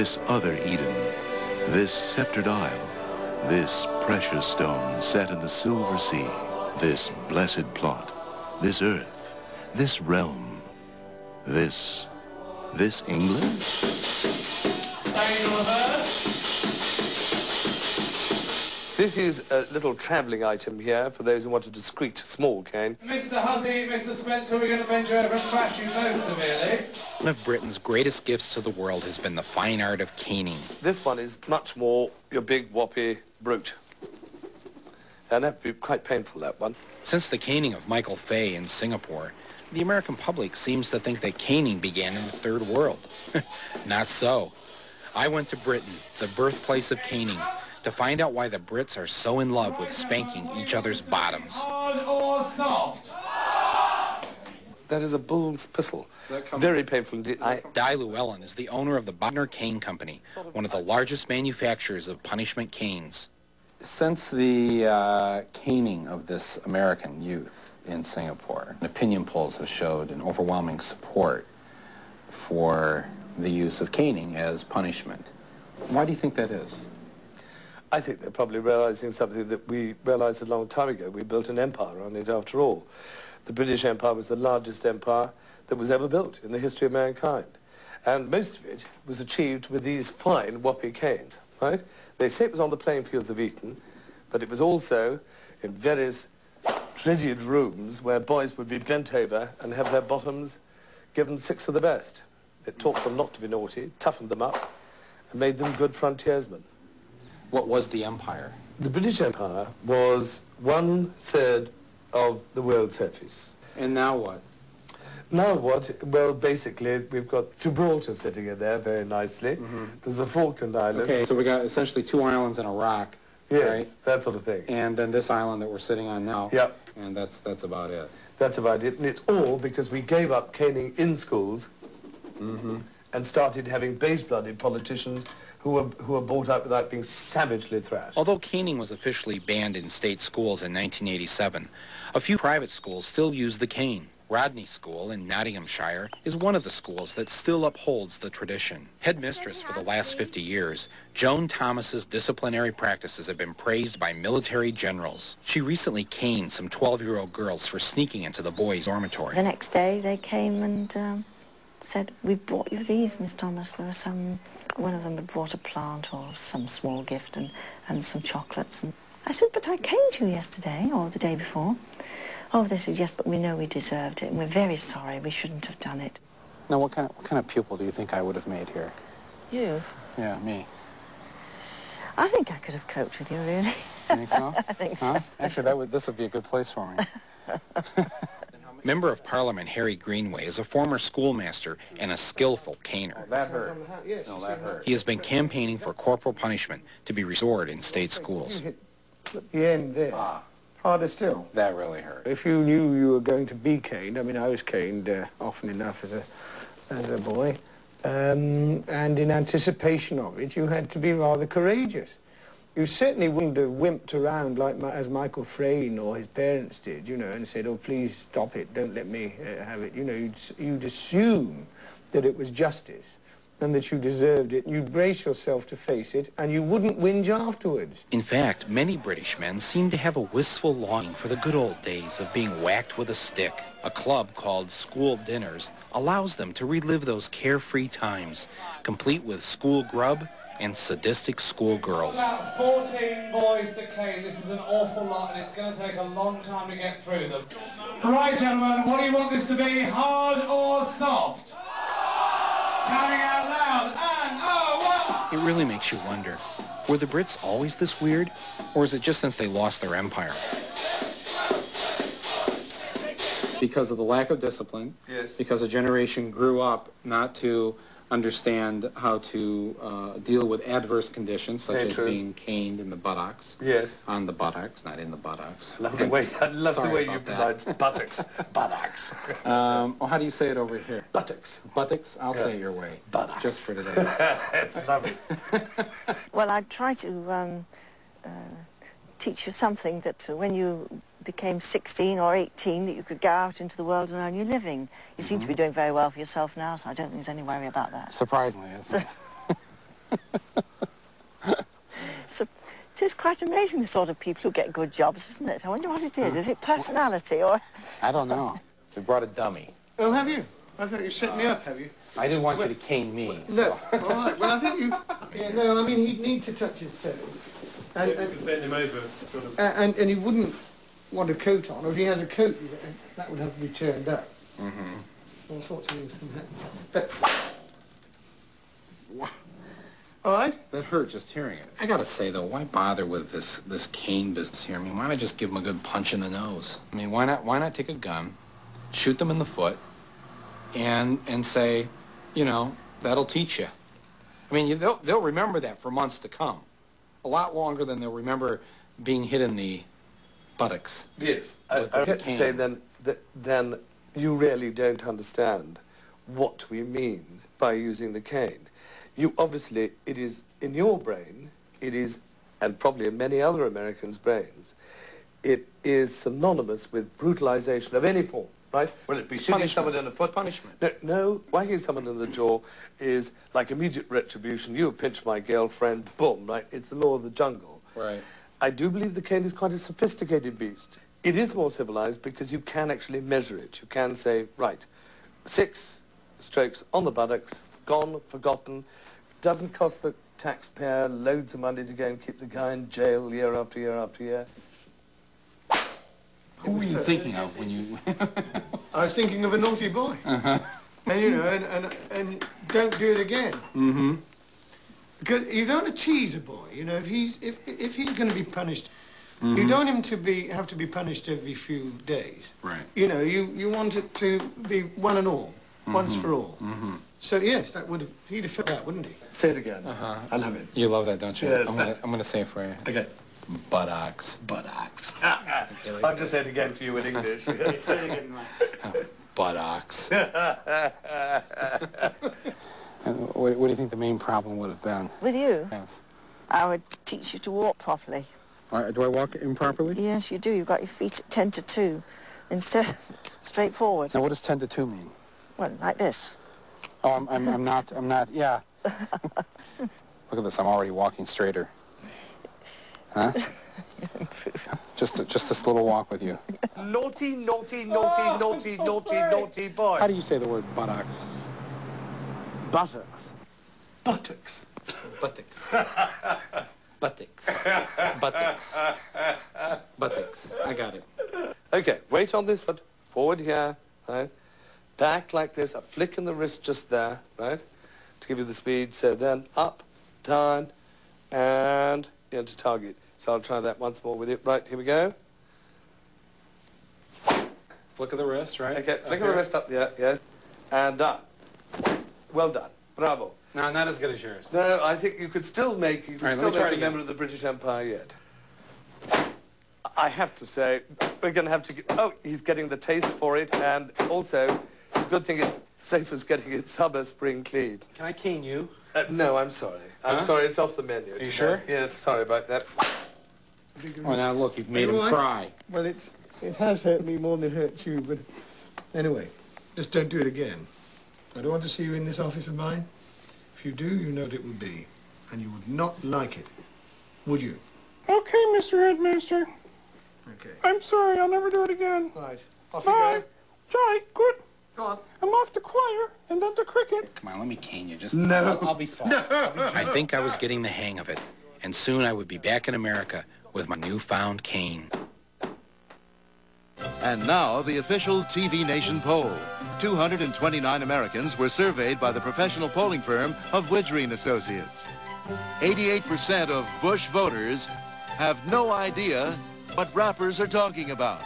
this other Eden, this sceptered isle, this precious stone set in the silver sea, this blessed plot, this earth, this realm, this, this England? This is a little travelling item here for those who want a discreet small cane. Mr. Hussey, Mr. Spencer, we're going to bend you over and thrash you both severely. One of Britain's greatest gifts to the world has been the fine art of caning. This one is much more your big whoppy brute. And that'd be quite painful, that one. Since the caning of Michael Fay in Singapore, the American public seems to think that caning began in the third world. Not so. I went to Britain, the birthplace of caning, to find out why the Brits are so in love with spanking each other's bottoms. Hard or soft? That is a bull's pizzle. Very painful indeed. I, Di Llewellyn is the owner of the Bodner Cane Company, one of the largest manufacturers of punishment canes. Since the uh, caning of this American youth in Singapore, opinion polls have showed an overwhelming support for the use of caning as punishment. Why do you think that is? I think they're probably realizing something that we realized a long time ago. We built an empire on it after all. The British Empire was the largest empire that was ever built in the history of mankind. And most of it was achieved with these fine whoppy canes, right? They say it was on the playing fields of Eton, but it was also in various frigid rooms where boys would be bent over and have their bottoms given six of the best. It taught them not to be naughty, toughened them up, and made them good frontiersmen. What was the empire? The British Empire was one third of the world's surface. And now what? Now what? Well, basically, we've got Gibraltar sitting in there very nicely. Mm-hmm. There's the Falkland Islands. Okay, so we got essentially two islands and a rock, yes, right? that sort of thing. And then this island that we're sitting on now. Yep. And that's that's about it. That's about it. And it's all because we gave up caning in schools mm-hmm. And started having base-blooded politicians who were, who were brought up without being savagely thrashed. Although caning was officially banned in state schools in 1987, a few private schools still use the cane. Rodney School in Nottinghamshire is one of the schools that still upholds the tradition. Headmistress for the last 50 years, Joan Thomas's disciplinary practices have been praised by military generals. She recently caned some 12-year-old girls for sneaking into the boys' dormitory. The next day they came and um, said, we brought you these, Miss Thomas. There was some, one of them had brought a plant or some small gift and, and some chocolates. And I said, but I came to you yesterday or the day before. Oh, they said, yes, but we know we deserved it and we're very sorry. We shouldn't have done it. Now, what kind of what kind of pupil do you think I would have made here? You? Yeah, me. I think I could have coped with you, really. You think so? I think Huh? so. Actually, that would this would be a good place for me. Member of Parliament Harry Greenway is a former schoolmaster and a skillful caner. That hurt. No, that hurt. He has been campaigning for corporal punishment to be restored in state schools. At the end there. Ah. Harder still. That really hurt. If you knew you were going to be caned, I mean, I was caned uh, often enough as a, as a boy, um, and in anticipation of it, you had to be rather courageous. You certainly wouldn't have wimped around like as Michael Fay or his parents did, you know, and said, oh, please stop it, don't let me uh, have it. You know, you'd, you'd assume that it was justice and that you deserved it. You'd brace yourself to face it, and you wouldn't whinge afterwards. In fact, many British men seem to have a wistful longing for the good old days of being whacked with a stick. A club called School Dinners allows them to relive those carefree times, complete with school grub and sadistic schoolgirls. About 14 boys to cane. This is an awful lot and it's going to take a long time to get through them. Right, gentlemen, what do you want this to be? Hard or soft? Counting out loud. And, oh, one. It really makes you wonder, were the Brits always this weird? Or is it just since they lost their empire? Because of the lack of discipline. Yes. Because a generation grew up not to understand how to uh, deal with adverse conditions, such Very as true. being caned in the buttocks. Yes. On the buttocks, not in the buttocks. Love the way, I love the Sorry way you about that. pronounce buttocks. buttocks. Um, well, how do you say it over here? buttocks. Buttocks? I'll Yeah. say it your way. Buttocks. Just for today. It's lovely. Well, I'd try to um, uh, teach you something that uh, when you became 16 or 18 that you could go out into the world and earn your living. You seem to be mm-hmm. doing very well for yourself now, so I don't think there's any worry about that. Surprisingly, isn't it? so, it is quite amazing the sort of people who get good jobs, isn't it? I wonder what it is. Hmm. Is it personality or... I don't know. We brought a dummy. Oh, have you? I thought you set me up, have you? I didn't want you to cane me. No. All right. Well, I think you... Yeah, no, I mean, he'd need to touch his toes. And, and, bend him over, sort of. and, and he wouldn't want a coat on. Or if he has a coat, that would have to be turned up. Mm-hmm. All sorts of things can happen. But... All right? That hurt just hearing it. I gotta say though, why bother with this this cane business here? I mean, why not just give him a good punch in the nose? I mean, why not why not take a gun, shoot them in the foot, and and say, you know, that'll teach you. I mean, you, they'll they'll remember that for months to come, a lot longer than they'll remember being hit in the buttocks. Yes. I, I have to say then that then you really don't understand what we mean by using the cane. You obviously, it is in your brain, it is, and probably in many other Americans' brains, it is synonymous with brutalization of any form, right? Whether it be It's shooting punishment. someone in the foot. Punishment. No, no, whacking someone in the jaw is like immediate retribution. You pinched my girlfriend, boom, right? It's the law of the jungle. Right. I do believe the cane is quite a sophisticated beast. It is more civilized because you can actually measure it. You can say, right, six strokes on the buttocks, gone, forgotten. Doesn't cost the taxpayer loads of money to go and keep the guy in jail year after year after year. Who were you thinking of when you? I was thinking of a naughty boy. And, you know, and, and, and don't do it again. mm-hmm. Because you don't want to tease a boy. You know, if he's if if he's going to be punished, you don't want him to be have to be punished every few days. Right. You know, you you want it to be one and all, once for all. Mm-hmm. So yes, that would have he'd have felt that, wouldn't he? Say it again. Uh-huh. I love it. You love that, don't you? Yes, I'm gonna, I'm gonna say it for you. Okay. Buttocks. Buttocks. I'll just say it again for you in English. say it again. Buttocks. And what, what do you think the main problem would have been? With you, Yes. I would teach you to walk properly. Uh, do I walk improperly? Yes, you do. You've got your feet at 10 to 2 instead of straight forward. Now, what does 10 to 2 mean? Well, like this. Oh, I'm, I'm, I'm not, I'm not, yeah. Look at this, I'm already walking straighter. Huh? Just, just this little walk with you. Naughty, naughty, naughty, naughty, naughty, naughty boy. How do you say the word buttocks? Buttocks. Buttocks. Buttocks. Buttocks. Buttocks. Buttocks. I got it. Okay, weight on this foot, forward here, right? Back like this, a flick in the wrist just there, right? To give you the speed. So then up, down, and into target. So I'll try that once more with you. Right, here we go. Flick of the wrist, right? Okay, flick of the wrist up there, yes. And done. Well done. Bravo. No, not as good as yours. No, I think you could still make, you could All right, let still me make a member of the British Empire yet. I have to say, we're going to have to get, oh, he's getting the taste for it, and also, it's a good thing it's safe as getting its summer spring clean. Can I cane you? Uh, no, I'm sorry. I'm Huh? sorry, it's off the menu. you today. sure? Yes, sorry about that. Oh, now look, you've made him All right. cry. Well, it's it has hurt me more than it hurt you, but anyway, just don't do it again. I don't want to see you in this office of mine. If you do, you know what it would be, and you would not like it, would you? Okay, Mr. Headmaster. Okay. I'm sorry, I'll never do it again. Right. Off Bye. you go. Jai, good. Go on. I'm off to choir and then to cricket. Come on, let me cane you. Just No. I'll, I'll be soft. I think I was getting the hang of it, and soon I would be back in America with my newfound cane. And now, the official TV Nation poll. 229 Americans were surveyed by the professional polling firm of Widgerine Associates. 88% of Bush voters have no idea what rappers are talking about.